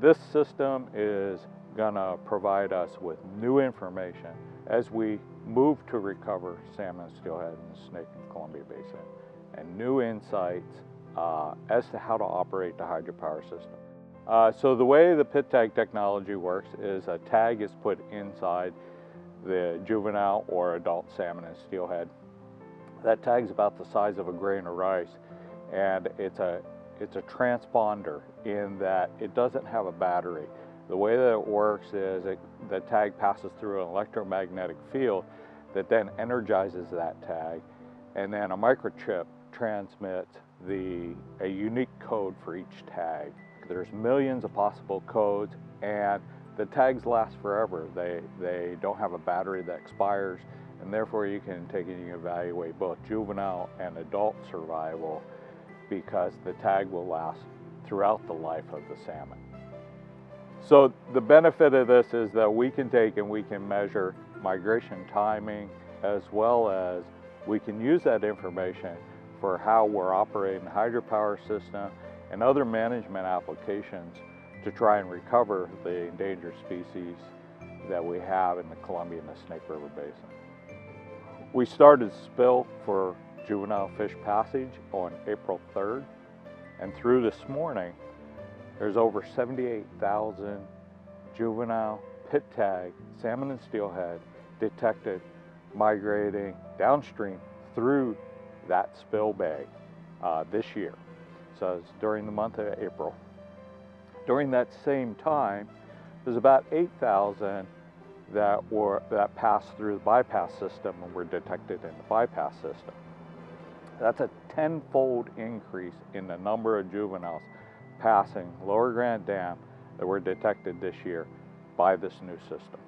This system is going to provide us with new information as we move to recover salmon and steelhead in the Snake Columbia Basin and new insights uh, as to how to operate the hydropower system. Uh, so the way the pit tag technology works is a tag is put inside the juvenile or adult salmon and steelhead. That tag's about the size of a grain of rice and it's a it's a transponder in that it doesn't have a battery. The way that it works is it, the tag passes through an electromagnetic field that then energizes that tag and then a microchip transmits the, a unique code for each tag. There's millions of possible codes and the tags last forever. They, they don't have a battery that expires and therefore you can take and you evaluate both juvenile and adult survival because the tag will last throughout the life of the salmon. So the benefit of this is that we can take and we can measure migration timing as well as we can use that information for how we're operating the hydropower system and other management applications to try and recover the endangered species that we have in the Columbia and the Snake River Basin. We started spill for juvenile fish passage on April 3rd and through this morning there's over 78,000 juvenile pit tag salmon and steelhead detected migrating downstream through that spill bay uh, this year. So it's during the month of April. During that same time, there's about 8,000 that were that passed through the bypass system and were detected in the bypass system. That's a tenfold increase in the number of juveniles passing Lower Granite Dam that were detected this year by this new system.